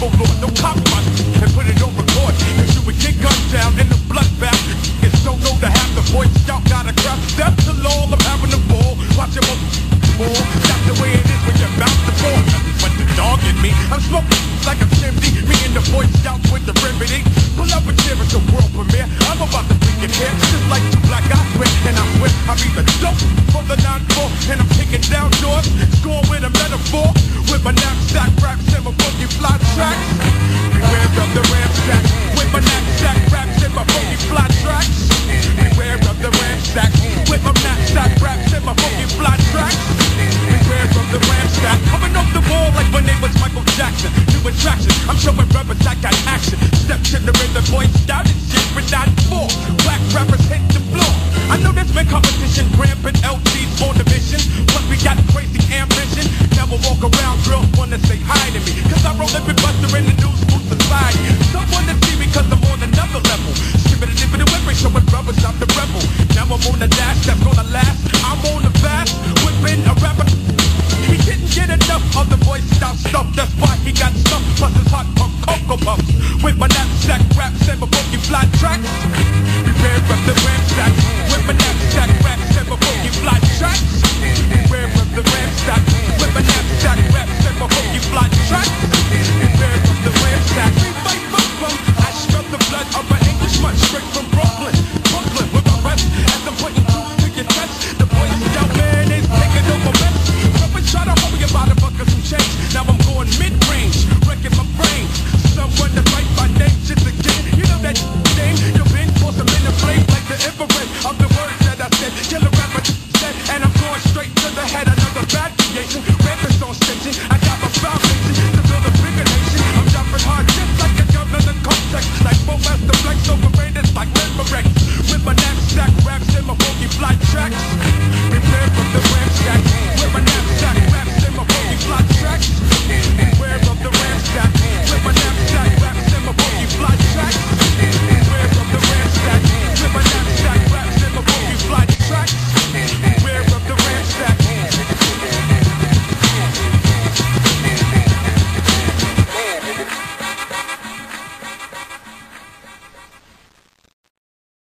The lord, no copy my and put it on record Cause you would get gunned down in the bloodbath Niggas don't know the half the Boy Scout got a crap Step to law, I'm having a ball Watch it fall That's the way it is when you're about to fall. But the dog in me I'm smoking like a chimney. Me and the Boy Scouts with the remedy. Pull up a chair, it's a world premiere. I'm about to freak it here Just like two black eyes quit And I quit I be the dope from the 9-4 And I'm kicking down doors Score with a metaphor. With my I'm showing rebels I got action. Step to the rhythm, boy, stop and shit without four. Black rappers hit the floor. I know there's been competition, grabbing LG's on the mission. But we got crazy ambition. Never walk around, girls wanna say hi to me. Cause I roll every buster in the new school society. Some wanna see me cause I'm on another level. Skipping it, dipping it, whipping, showing rubbers, I'm the rebel. Now I'm on the dash, that's gonna last. I'm on the fast, whipping a rapper. We didn't get enough of the voice, stop, stuff. that's why.